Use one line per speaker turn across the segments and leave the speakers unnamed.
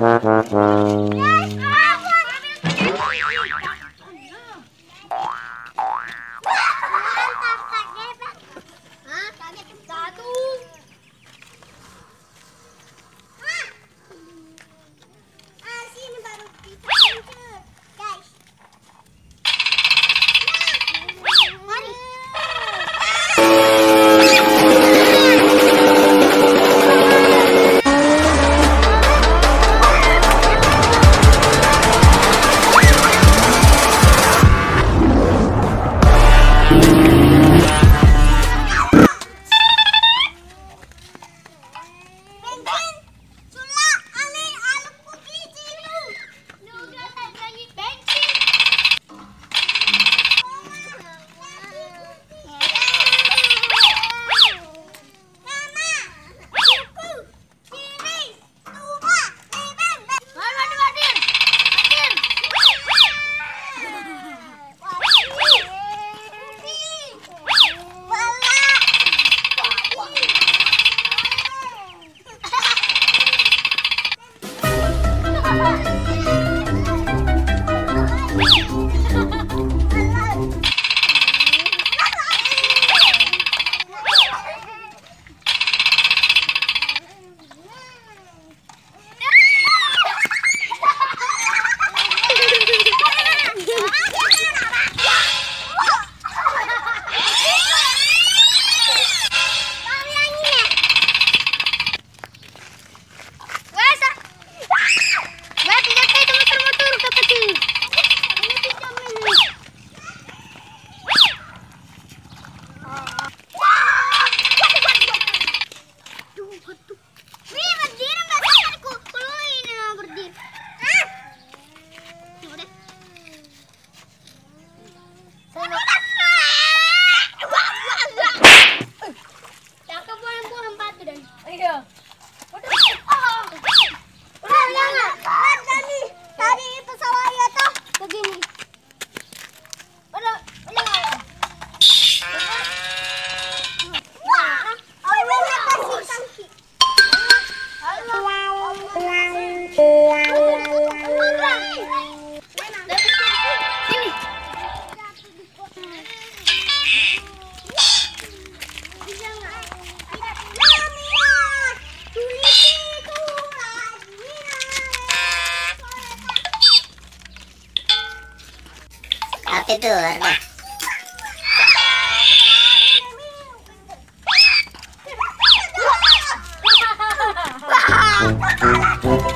Ha ha ha. Tidur nah. Jago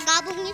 गाबूँगी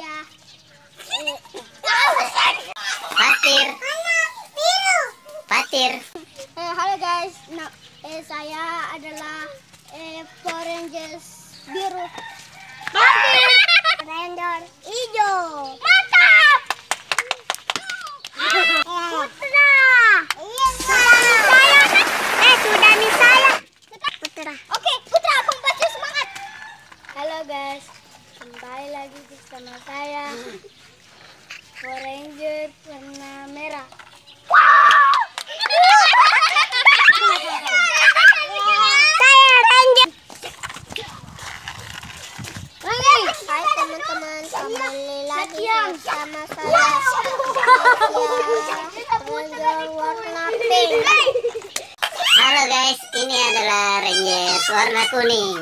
saya.
Patir, patir.
Eh, halo guys, nah, eh, saya adalah eh, Power Rangers biru. Ranger hijau. Mantap. Putra. Nih saya. Eh, sudah nih saya. Putra. Oke, Putra, pembaca semangat. Halo guys, kembali lagi bersama saya. Ranger warna merah. Saya Ranger. Hai teman-teman, kembali lagi bersama saya. Ranger warna pink.
Halo guys, ini adalah Rangers warna kuning.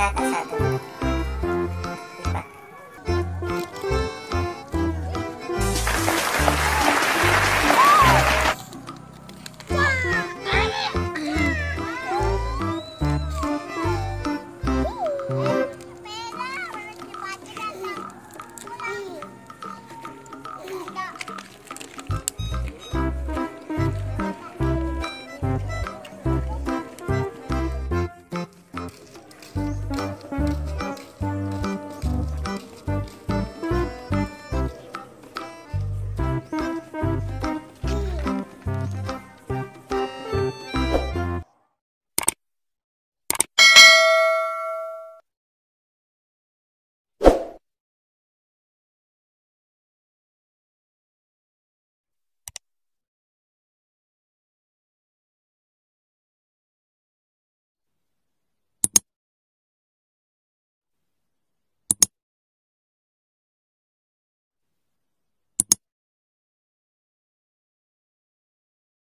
ta ta.